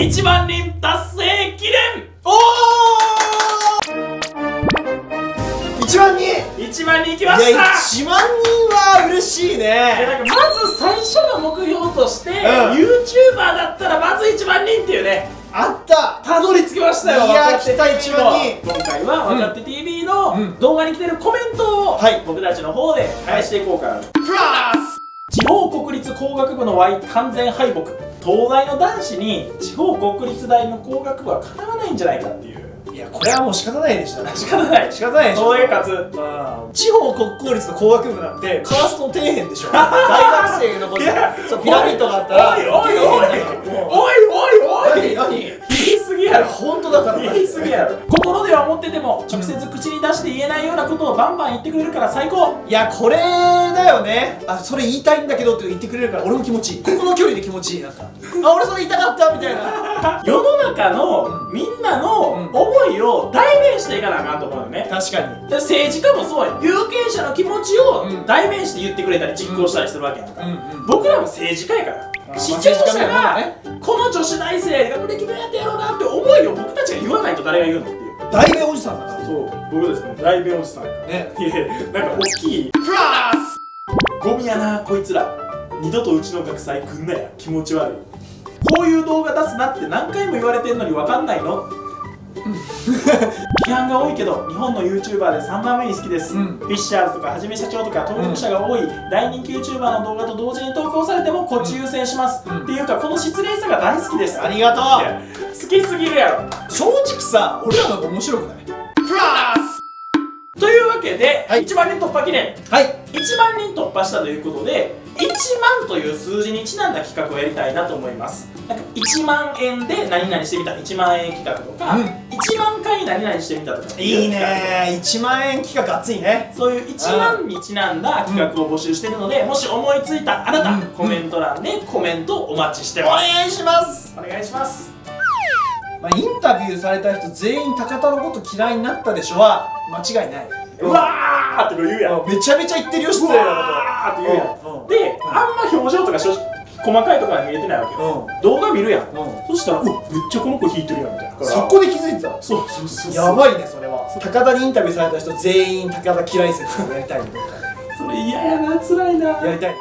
1万人達成記念。おお1万人？1万人いきまいした。や1万人は嬉しいね。なんかまず最初の目標として、ん。YouTuber だったらまず1万人っていうねあった。たどり着きましたよいや来た TV 1万人。の今回はうん若手 TV のうん。動画に来てるコメントを、はい。僕たちの方で返していこうかな、プラス。地方国立工学部の Y 完全敗北東大の男子に地方国立大の工学部はかなわないんじゃないかっていう。いやこれはもう仕方ないでしたね。仕方ない。仕方ないでしょ。東大勝。つ地方国公立の工学部なんてカースト底辺でしょ。大学生の子にいやそうピラミッドがあったら。おいおいおい。おいおいおい。何何？言い過ぎやろ。本当だから。言い過ぎやろ。心では思ってても直接口に出して言えないようなことをバンバン言ってくれるから最高。いやこれだよね。あそれ言いたいんだけどって言ってくれるから俺も気持ちいい。ここの距離で気持ちいいなんか あ俺それ言いたかったみたいな。世の中のみんなのうん。思いを代弁していかなあかんと思うよね。確かに。で政治家もそうや有権者の気持ちをうん。代弁して言ってくれたり実行したりするわけやんか、うん僕らも政治家やから。あ視聴者がこの女子大生学歴どうやってやろうなって思いを僕たちが言わないと誰が言うのっていう。大名おじさんだから。そう。僕ですね代弁おじさんやから。ね。いやなんか大きい。プラス。ゴミやなこいつら。二度とうちの学祭来んなや。気持ち悪いこういう動画出すなって何回も言われてんのに分かんないの？批判が多いけど日本の YouTuber で3番目に好きです、うん。フィッシャーズとかはじめ社長とか登録者が多い。大人気 YouTuber の動画と同時に投稿されてもこっち優先します、うん。っていうかこの失礼さが大好きです。ありがといや好きすぎるやろ。う正直さ俺らの方が面白くない？わけで、はい。1万人突破記念。はい。1万人突破したということで1万という数字にちなんだ企画をやりたいなと思います。なんか1万円で何々してみた1万円企画とか、うん。1万回何々してみたとかいいね。1万円企画熱いね。そういう1万にちなんだ企画を募集してるので、もし思いついたあなた、うん。コメント欄でコメントお待ちしておます。願いします。お願いしますまあ、インタビューされた人全員高田のこと嫌いになったでしょは間違いない。うわーって言うやん。めちゃめちゃ言ってるよう失礼なわーって言うやん、うん。うん。で、あんま表情とか細かいところは見えてないわけよ、こ動画見るやん、とうん、うん、そしたらうわめっちゃこの子弾いてるやんみたいな。そこで気づいてた。そうそうそうやばいねそれは。高田にインタビューされた人全員高田嫌い説をやりたいんだそれ嫌やな辛いな。やりたい